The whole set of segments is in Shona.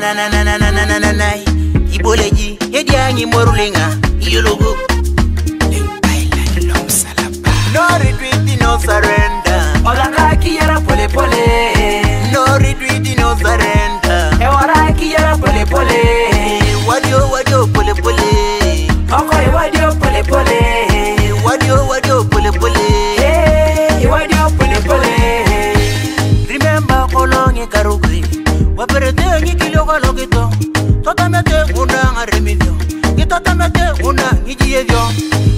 na na na na na na na na na na iboleji yedi anyi morulinga yologo. Nori twinti no surrender. bolo kito totamete una nga remidio kitotamete una ngijiyedio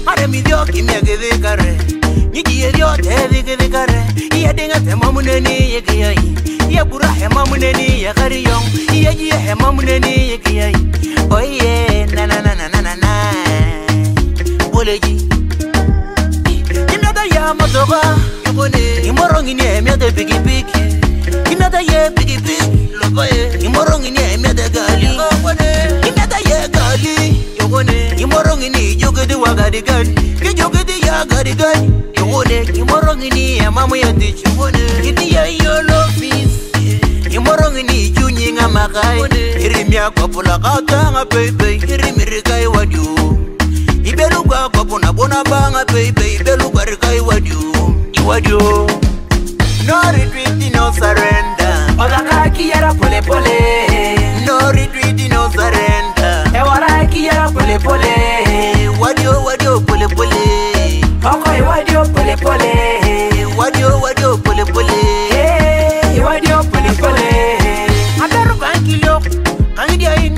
nga remidio kimia kithikare ngijiyedio tethi kithikare iyedinga temo muneni yikiyai iye bura hema muneni yekhariyo iyejiye hema muneni yikiyai oye nanananananana boleji imiata ya motoka imorongini emiata pikipiki imiata ye pikipiki imorongini emede gali imede ye gali yone imorongini jogedi wagadigan kijogedi ya gadigan yone imorongini emamu yetich yone kiti ye yolo mis imorongini junyi nga makai irimi akwapula katanga peipei irimi rikai wadyu ibelugwa akwapuna bona banga peipei ibelugwa rikai wadyu iwadyu noritwiti nosare polepole wadio wadio polepole ọkọ iwadio polepole wadio wadio polepole iwadio polepole. abẹ́rù báńkì ló kàńdí ọ̀yin.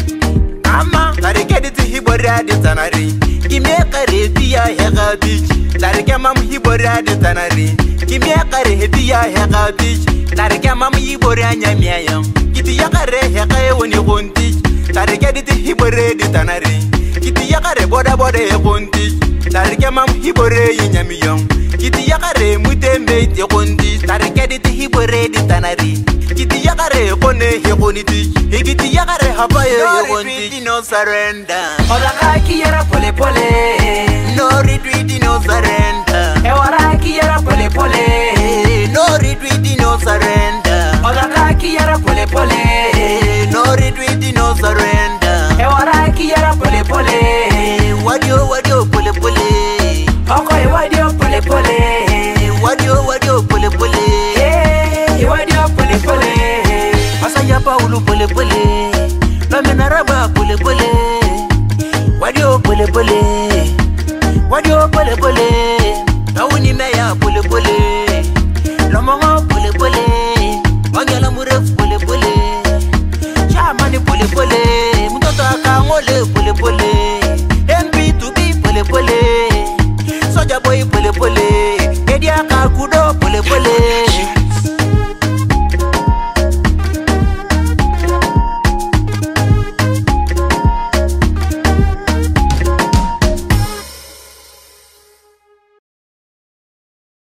ama tàríkẹ́ di ti híborí adi tana rí kìmí kàrí ebi yà hẹ́gà bíj tàríkẹ́ mam híborí adi tana rí kìmí kàrí ebi yà hẹ́gà bíj tàríkẹ́ mam híborí anyamíayọ kìtìyà kàrí hẹ́gà ewọ́ ni kò ń tij tàríkẹ́ di ti híborí adi tana rí kitiyagare bodabode egondi tarikemam hiboreyi e nyamiyon kitiyagare mutembeit egondi tarikedit hiboredi tanari kitiyagare ekone hegoniti ikitiyagare hapayeyegondi Kulu bole bole Ramena raba bole bole Wadio bole bole Wadio bole bole Tawuni meya bole bole Lomongo bole bole Wangela muref bole chama ni bole bole mutoto akangole bole bole